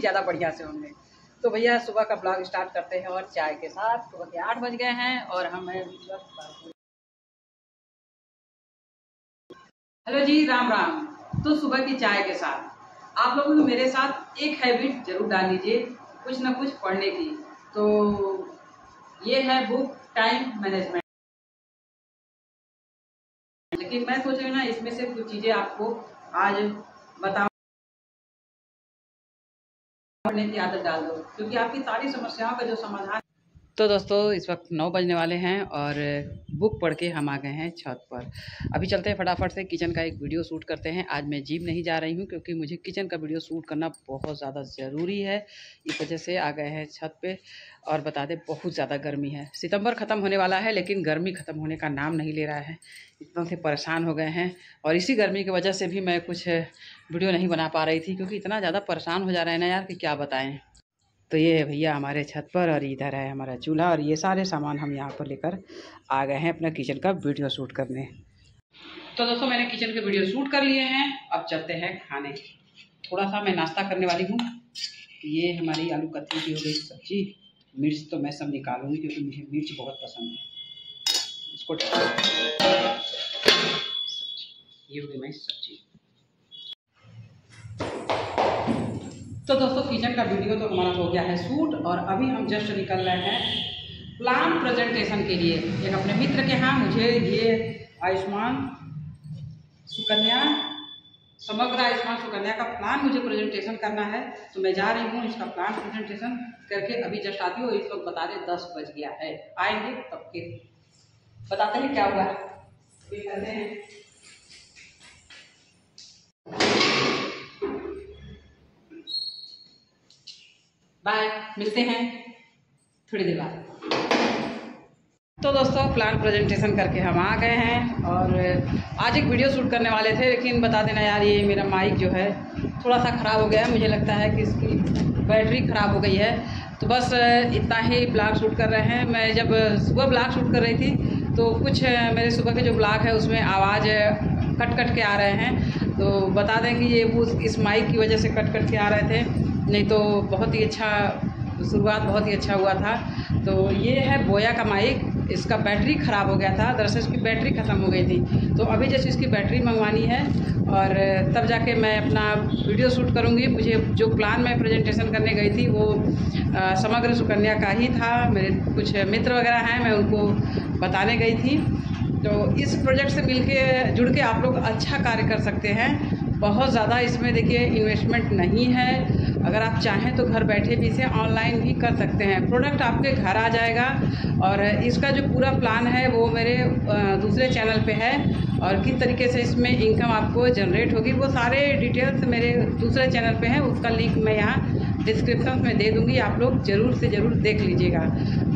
ही ज़्यादा बढ़िया से होंगे। तो भैया, सुबह का ब्लॉग स्टार्ट करते हैं और चाय के साथ। सुबह के आठ बज गए हैं और हम हेलो जी, राम राम। तो सुबह की चाय के साथ। आप लोग भी मेरे साथ एक हैबिट ज़रूर डाल लीजिए, कुछ ना कुछ पढ़ने की। तो ये है बुक, टाइम मैनेजमेंट। लेकिन मैं सोच रही हूँ ना, इसमें से कुछ चीज़ें आपको आज बताऊँ। पढ़ने की आदत डाल दो क्योंकि आपकी सारी समस्याओं का जो समाधान तो दोस्तों, इस वक्त नौ बजने वाले हैं और बुक पढ़ के हम आ गए हैं छत पर। अभी चलते हैं फटाफट से किचन का एक वीडियो शूट करते हैं। आज मैं जिम नहीं जा रही हूँ क्योंकि मुझे किचन का वीडियो शूट करना बहुत ज़्यादा ज़रूरी है। इस वजह से आ गए हैं छत पे और बता दें, बहुत ज़्यादा गर्मी है। सितंबर ख़त्म होने वाला है, लेकिन गर्मी ख़त्म होने का नाम नहीं ले रहा है। इतना से परेशान हो गए हैं और इसी गर्मी की वजह से भी मैं कुछ वीडियो नहीं बना पा रही थी क्योंकि इतना ज़्यादा परेशान हो जा रहे हैं ना यार कि क्या बताएँ। तो ये भैया हमारे छत पर और इधर है हमारा चूल्हा और ये सारे सामान हम यहाँ पर लेकर आ गए हैं अपना किचन का वीडियो शूट करने। तो दोस्तों, मैंने किचन के वीडियो शूट कर लिए हैं। अब चलते हैं खाने। थोड़ा सा मैं नाश्ता करने वाली हूँ। ये हमारी आलू कतरी की हो गई सब्ज़ी। मिर्च तो मैं सब निकालूँगी क्योंकि मुझे मिर्च बहुत पसंद है। इसको ये हो गई मैं सब्ज़ी। तो दोस्तों किचन का वीडियो तो हमारा हो गया है शूट और अभी हम जस्ट निकल रहे हैं प्लान प्रेजेंटेशन के लिए। एक अपने मित्र के यहाँ, मुझे ये आयुष्मान सुकन्या, समग्र आयुष्मान सुकन्या का प्लान मुझे प्रेजेंटेशन करना है। तो मैं जा रही हूँ, इसका प्लान प्रेजेंटेशन करके अभी जस्ट आती हूँ। इस वक्त बता दें, दस बज गया है। आएँगे तब फिर बताते हैं क्या हुआ। करते हैं बाय मिलते हैं थोड़ी देर बाद. तो दोस्तों प्लान प्रेजेंटेशन करके हम आ गए हैं और आज एक वीडियो शूट करने वाले थे, लेकिन बता देना यार, ये मेरा माइक जो है थोड़ा सा ख़राब हो गया है। मुझे लगता है कि इसकी बैटरी ख़राब हो गई है। तो बस, इतना ही ब्लॉग शूट कर रहे हैं। मैं जब सुबह ब्लॉग शूट कर रही थी तो कुछ मेरे सुबह के जो ब्लॉग है, उसमें आवाज़ कट कट के आ रहे हैं। तो बता दें कि ये वो इस माइक की वजह से कट कट के आ रहे थे। नहीं तो बहुत ही अच्छा शुरुआत बहुत ही अच्छा हुआ था। तो ये है बोया का माइक। इसका बैटरी ख़राब हो गया था। दरअसल इसकी बैटरी ख़त्म हो गई थी। तो अभी जैसे इसकी बैटरी मंगवानी है और तब जाके मैं अपना वीडियो शूट करूँगी। मुझे जो प्लान मैं प्रेजेंटेशन करने गई थी वो समग्र सुकन्या का ही था। मेरे कुछ मित्र वगैरह हैं, मैं उनको बताने गई थी। तो इस प्रोजेक्ट से मिलके, जुड़ के आप लोग अच्छा कार्य कर सकते हैं। बहुत ज़्यादा इसमें देखिए इन्वेस्टमेंट नहीं है। अगर आप चाहें तो घर बैठे भी इसे ऑनलाइन भी कर सकते हैं। प्रोडक्ट आपके घर आ जाएगा और इसका जो पूरा प्लान है वो मेरे दूसरे चैनल पे है और किस तरीके से इसमें इनकम आपको जनरेट होगी, वो सारे डिटेल्स मेरे दूसरे चैनल पे हैं। उसका लिंक मैं यहाँ डिस्क्रिप्शन में दे दूँगी। आप लोग ज़रूर से ज़रूर देख लीजिएगा।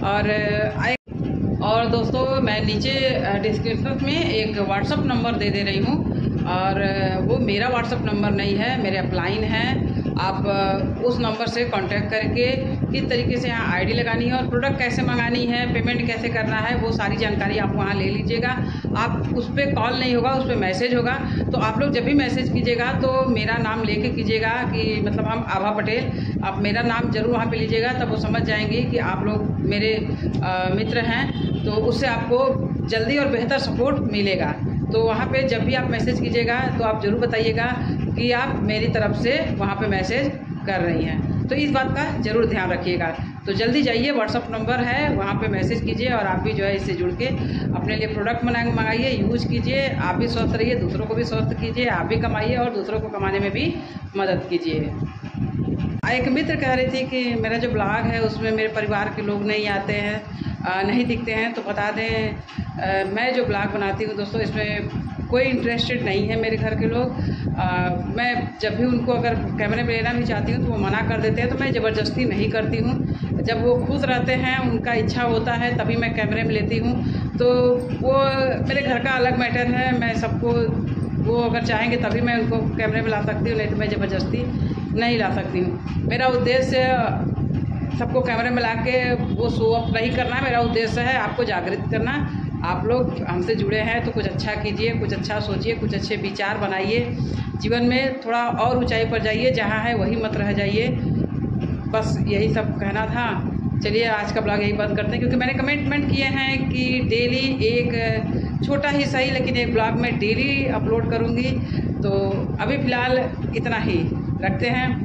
और आए और दोस्तों, मैं नीचे डिस्क्रिप्शन में एक व्हाट्सअप नंबर दे दे रही हूँ। और वो मेरा व्हाट्सअप नंबर नहीं है मेरे अपलाइन है। आप उस नंबर से कांटेक्ट करके किस तरीके से यहाँ आईडी लगानी है और प्रोडक्ट कैसे मंगानी है पेमेंट कैसे करना है वो सारी जानकारी आप वहाँ ले लीजिएगा। आप उस पर कॉल नहीं होगा उस पर मैसेज होगा। तो आप लोग जब भी मैसेज कीजिएगा तो मेरा नाम लेके कीजिएगा कि मतलब हम आभा पटेल आप मेरा नाम ज़रूर वहाँ पर लीजिएगा तब वो समझ जाएँगे कि आप लोग मेरे आ, मित्र हैं। तो उससे आपको जल्दी और बेहतर सपोर्ट मिलेगा। तो वहाँ पे जब भी आप मैसेज कीजिएगा तो आप ज़रूर बताइएगा कि आप मेरी तरफ़ से वहाँ पे मैसेज कर रही हैं। तो इस बात का ज़रूर ध्यान रखिएगा। तो जल्दी जाइए व्हाट्सअप नंबर है, वहाँ पे मैसेज कीजिए और आप भी जो है इससे जुड़ के अपने लिए प्रोडक्ट मंगाइए यूज़ कीजिए, आप भी स्वस्थ रहिए, दूसरों को भी स्वस्थ कीजिए, आप भी कमाइए और दूसरों को कमाने में भी मदद कीजिए। एक मित्र कह रही थी कि मेरा जो ब्लॉग है, उसमें मेरे परिवार के लोग नहीं आते हैं नहीं दिखते हैं तो बता दें मैं जो ब्लॉग बनाती हूँ दोस्तों इसमें कोई इंटरेस्टेड नहीं है मेरे घर के लोग। आ, मैं जब भी उनको अगर कैमरे में लेना भी चाहती हूँ तो वो मना कर देते हैं तो मैं ज़बरदस्ती नहीं करती हूँ। जब वो खुश रहते हैं उनका इच्छा होता है तभी मैं कैमरे में लेती हूँ। तो वो मेरे घर का अलग मैटर है मैं सबको वो अगर चाहेंगे तभी मैं उनको कैमरे में ला सकती हूँ नहीं तो मैं ज़बरदस्ती नहीं ला सकती हूँ। मेरा उद्देश्य सबको कैमरे में ला के वो शो ऑफ़ नहीं करना मेरा उद्देश्य है आपको जागृत करना। आप लोग हमसे जुड़े हैं तो कुछ अच्छा कीजिए, कुछ अच्छा सोचिए, कुछ अच्छे विचार बनाइए। जीवन में थोड़ा और ऊंचाई पर जाइए, जहाँ है वही मत रह जाइए। बस यही सब कहना था। चलिए आज का ब्लॉग यही बंद करते हैं, क्योंकि मैंने कमेंटमेंट किए हैं कि डेली एक छोटा ही सही, लेकिन एक ब्लॉग में डेली अपलोड करूँगी। तो अभी फ़िलहाल इतना ही। रखते हैं।